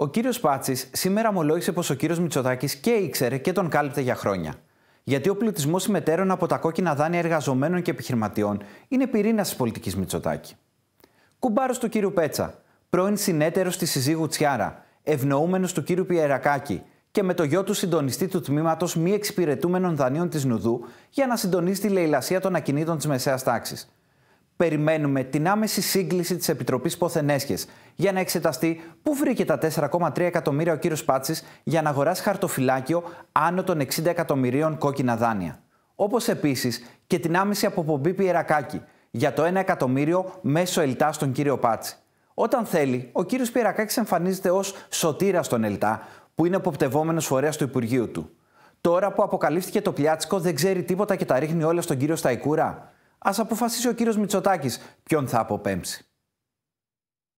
Ο κύριος Πάτσης σήμερα ομολόγησε πως ο κύριος Μητσοτάκης και ήξερε και τον κάλυπτε για χρόνια. Γιατί ο πλουτισμό συμμετέρων από τα κόκκινα δάνεια εργαζομένων και επιχειρηματιών είναι πυρήνας της πολιτικής Μητσοτάκη. Κουμπάρος του κύριου Πέτσα, πρώην συνέτερος της συζύγου Τσιάρα, ευνοούμενος του κύριου Πιερακάκη και με το γιο του συντονιστή του τμήματος μη εξυπηρετούμενων δανείων της Νουδού για να συντονίσει τη λαιλασία των ακινήτων της μεσαίας τάξης περιμένουμε την άμεση σύγκληση της Επιτροπής Ποθενέσχε για να εξεταστεί πού βρήκε τα 4,3 εκατομμύρια ο κύριος Πάτσης για να αγοράσει χαρτοφυλάκιο άνω των 60 εκατομμυρίων κόκκινα δάνεια. Όπως επίσης και την άμεση αποπομπή Πιερακάκη για το 1 εκατομμύριο μέσω ΕΛΤΑ στον κύριο Πάτση. Όταν θέλει, ο κύριος Πιερακάκης εμφανίζεται ως σωτήρας στον ΕΛΤΑ, που είναι αποπτευόμενος φορέας του Υπουργείου του. Τώρα που αποκαλύφθηκε το πλιάτσικο, δεν ξέρει τίποτα και τα ρίχνει όλα στον κύριο Σταϊκούρα. Ας αποφασίσει ο κύριος Μητσοτάκης ποιον θα αποπέμψει.